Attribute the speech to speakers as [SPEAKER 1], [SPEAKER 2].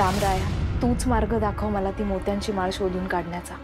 [SPEAKER 1] रामराया तूच मार्ग दाखव मला ती मोत्यांची माळ शोधून काढण्याचा.